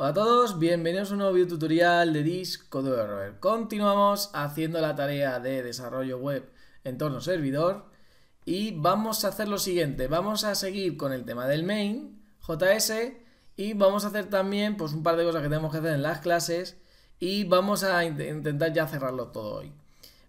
Hola a todos, bienvenidos a un nuevo video tutorial de Discover. Continuamos haciendo la tarea de desarrollo web entorno servidor y vamos a hacer lo siguiente, vamos a seguir con el tema del main, JS, y vamos a hacer también pues un par de cosas que tenemos que hacer en las clases y vamos a intentar ya cerrarlo todo hoy.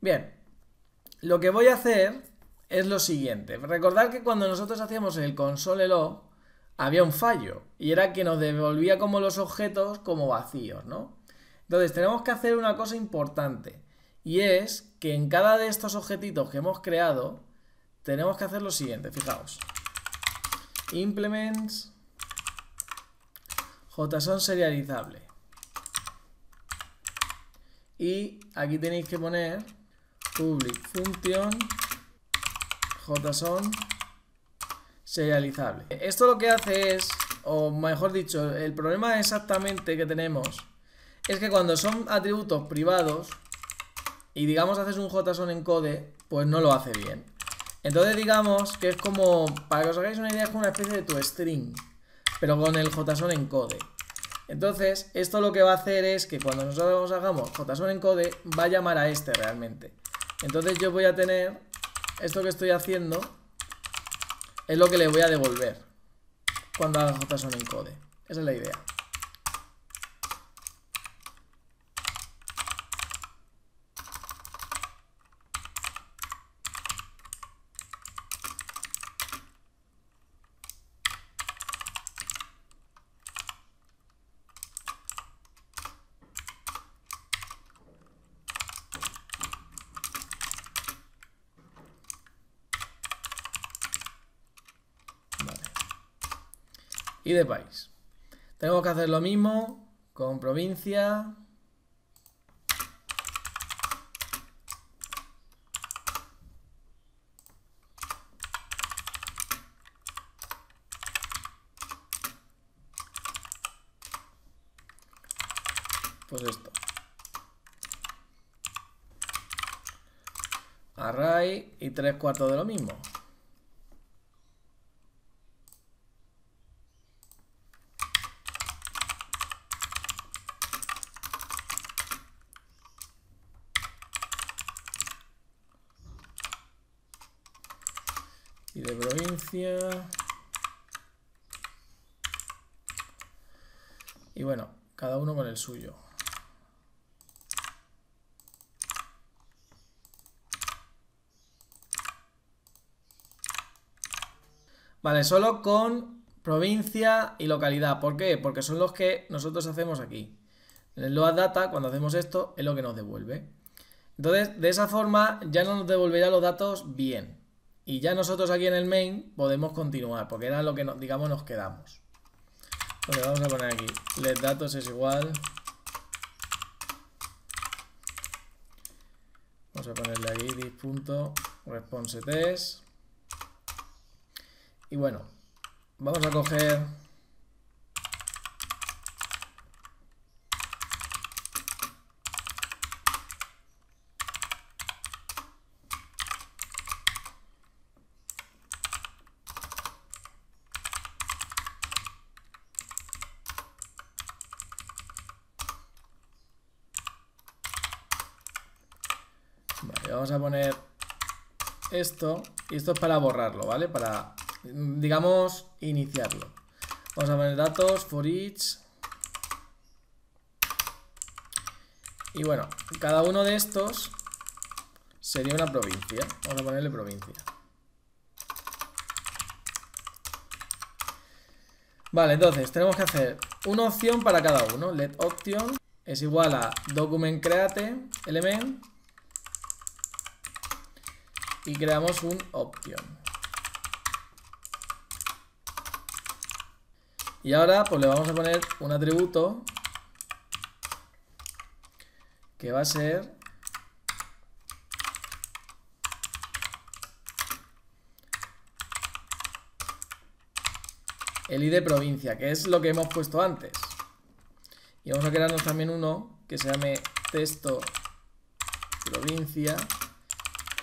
Bien, lo que voy a hacer es lo siguiente, recordad que cuando nosotros hacíamos el console.log había un fallo y era que nos devolvía como los objetos como vacíos, ¿no? Entonces tenemos que hacer una cosa importante y es que en cada de estos objetitos que hemos creado tenemos que hacer lo siguiente, fijaos. Implements JSON serializable. Y aquí tenéis que poner public function JSON serializable. Esto lo que hace es, o mejor dicho, el problema exactamente que tenemos es que cuando son atributos privados y digamos haces un JSON encode, pues no lo hace bien. Entonces digamos que es como, para que os hagáis una idea, es como una especie de tu string, pero con el JSON encode. Entonces, esto lo que va a hacer es que cuando nosotros hagamos JSON encode, va a llamar a este realmente. Entonces yo voy a tener esto que estoy haciendo es lo que le voy a devolver cuando haga JSON encode. Esa es la idea. Y de país. Tenemos que hacer lo mismo con provincia. Pues esto. Array y tres cuartos de lo mismo. Y de provincia. Y bueno, cada uno con el suyo. Vale, solo con provincia y localidad. ¿Por qué? Porque son los que nosotros hacemos aquí. En el load data, cuando hacemos esto, es lo que nos devuelve. Entonces, de esa forma ya no nos devolverá los datos bien. Y ya nosotros aquí en el main podemos continuar, porque era lo que, digamos, nos quedamos. Entonces vamos a poner aquí, let datos es igual. Vamos a ponerle aquí this.response test. Y bueno, vamos a coger vamos a poner esto. Y esto es para borrarlo, ¿vale? Para, digamos, iniciarlo. Vamos a poner datos for each. Y bueno, cada uno de estos sería una provincia. Vamos a ponerle provincia. Vale, entonces tenemos que hacer una opción para cada uno. Let option es igual a document create element y creamos un option. Y ahora pues le vamos a poner un atributo que va a ser el ID provincia, que es lo que hemos puesto antes. Y vamos a crearnos también uno que se llame texto provincia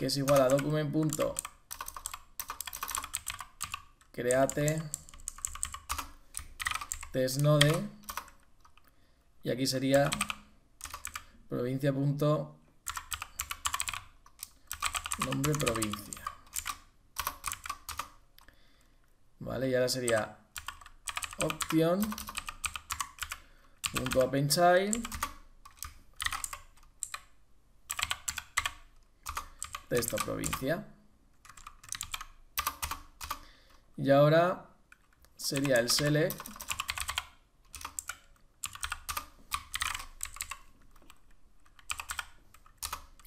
que es igual a document.create testnode. Y aquí sería provincia nombre provincia. Vale, y ahora sería punto child texto provincia. Y ahora sería el select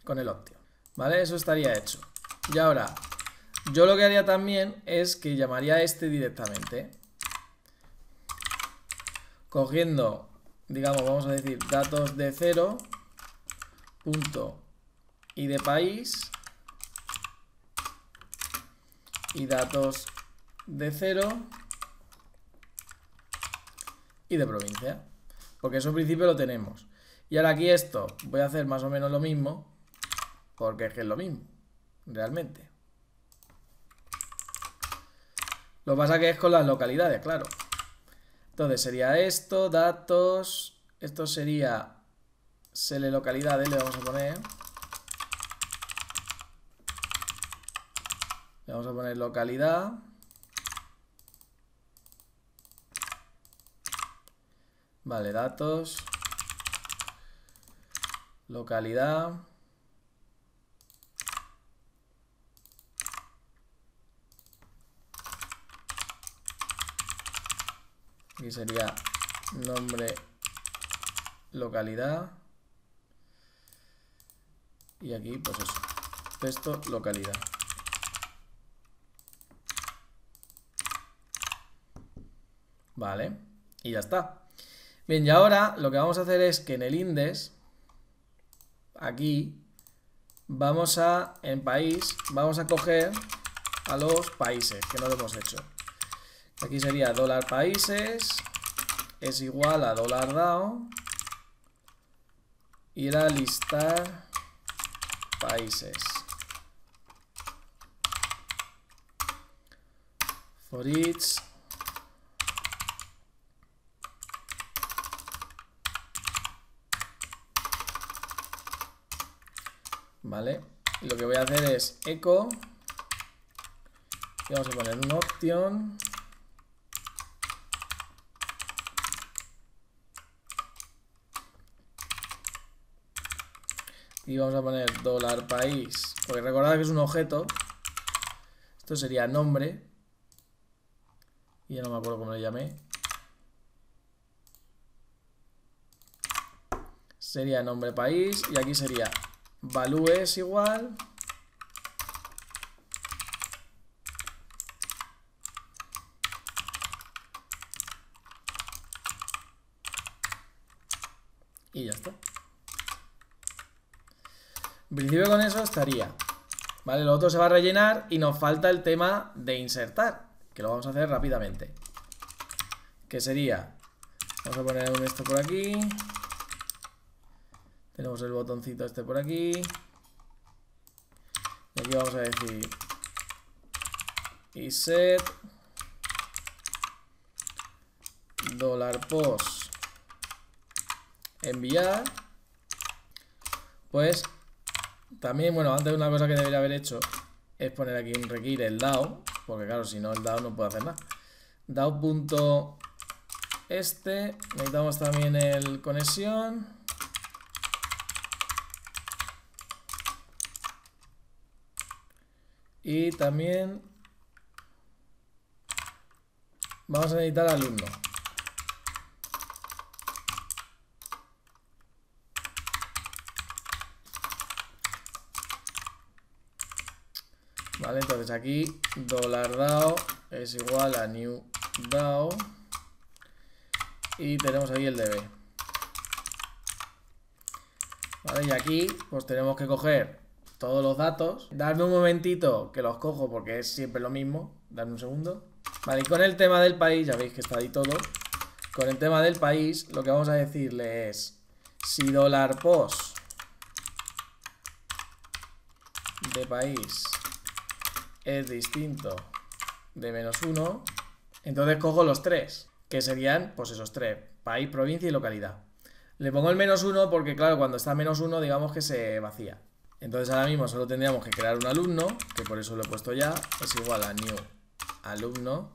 con el option. ¿Vale? Eso estaría hecho. Y ahora, yo lo que haría también es que llamaría a este directamente. Cogiendo, digamos, vamos a decir, datos de cero, punto y de país, y datos de cero y de provincia. Porque eso en principio lo tenemos. Y ahora aquí esto, voy a hacer más o menos lo mismo, porque es que es lo mismo, realmente. Lo que pasa que es con las localidades, claro. Entonces sería esto, datos, esto sería sele localidades, le vamos a poner. Vamos a poner localidad. Vale, datos. Localidad. Aquí sería nombre, localidad. Y aquí, pues eso. Texto, localidad. Vale. Y ya está. Bien, y ahora lo que vamos a hacer es que en el index, aquí, vamos a, en país, vamos a coger a los países, que no lo hemos hecho. Aquí sería dólar países, es igual a dólar DAO, ir a listar países. For each Lo que voy a hacer es echo. Y vamos a poner una opción. Y vamos a poner dólar país. Porque recordad que es un objeto. Esto sería nombre. Y ya no me acuerdo cómo le llamé. Sería nombre país. Y aquí sería value es igual y ya está. En principio con eso estaría. Vale, lo otro se va a rellenar y nos falta el tema de insertar, que lo vamos a hacer rápidamente. Que sería, vamos a poner un esto por aquí. Tenemos el botoncito este por aquí. Y aquí vamos a decir y set dólar post enviar. Pues también bueno antes una cosa que debería haber hecho es poner aquí un require el DAO porque claro si no el DAO no puede hacer nada. DAO este necesitamos también el conexión Y también vamos a necesitar alumno. Vale, entonces aquí dólar DAO es igual a new DAO y tenemos ahí el DB. Vale, y aquí pues tenemos que coger todos los datos. Darme un momentito que los cojo porque es siempre lo mismo. Darme un segundo. Vale, y con el tema del país, ya veis que está ahí todo. Con el tema del país, lo que vamos a decirle es si dólar post de país es distinto de menos uno, entonces cojo los tres, que serían pues esos tres, país, provincia y localidad. Le pongo el menos 1 porque, claro, cuando está menos 1, digamos que se vacía. Entonces ahora mismo solo tendríamos que crear un alumno, que por eso lo he puesto ya, es igual a new alumno.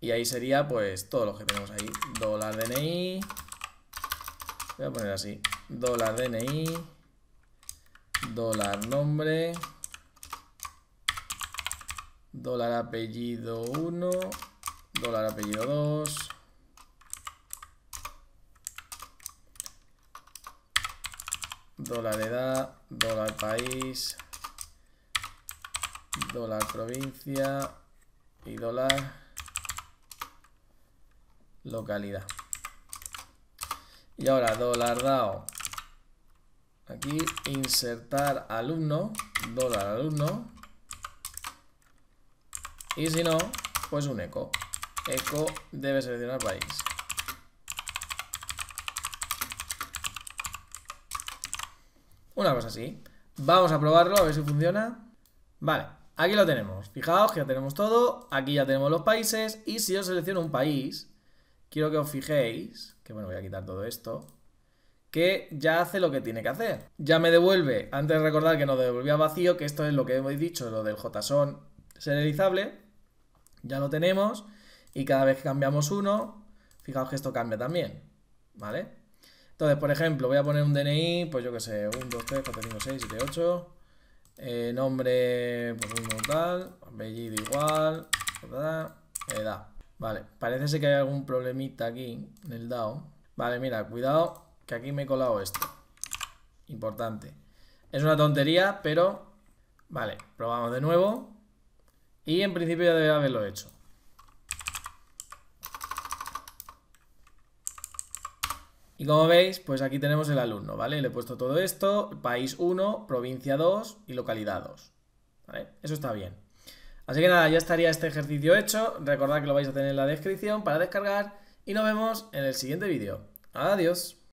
Y ahí sería pues todo lo que tenemos ahí. Dólar DNI. Voy a poner así. Dólar DNI. Dólar nombre. Dólar apellido 1. Dólar apellido 2. Dólar edad, dólar país, dólar provincia y dólar localidad. Y ahora dólar DAO. Aquí insertar alumno, dólar alumno. Y si no, pues un eco. Eco debe seleccionar país. Una cosa así. Vamos a probarlo, a ver si funciona. Vale, aquí lo tenemos. Fijaos que ya tenemos todo. Aquí ya tenemos los países. Y si yo selecciono un país, quiero que os fijéis, que bueno, voy a quitar todo esto, que ya hace lo que tiene que hacer. Ya me devuelve, antes de recordar que nos devolvía vacío, que esto es lo que hemos dicho, lo del JSON serializable. Ya lo tenemos. Y cada vez que cambiamos uno, fijaos que esto cambia también. ¿Vale? Entonces, por ejemplo, voy a poner un DNI, pues yo que sé, 1, 2, 3, 4, 5, 6, 7, 8. nombre, pues un tal, apellido igual, edad. Vale, parece ser que hay algún problemita aquí en el DAO. Vale, mira, cuidado, que aquí me he colado esto. Importante. Es una tontería, pero... Vale, probamos de nuevo. Y en principio ya debe haberlo hecho. Y como veis, pues aquí tenemos el alumno, ¿vale? Le he puesto todo esto, país 1, provincia 2 y localidad 2. ¿Vale? Eso está bien. Así que nada, ya estaría este ejercicio hecho. Recordad que lo vais a tener en la descripción para descargar y nos vemos en el siguiente vídeo. Adiós.